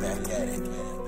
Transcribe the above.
back at it.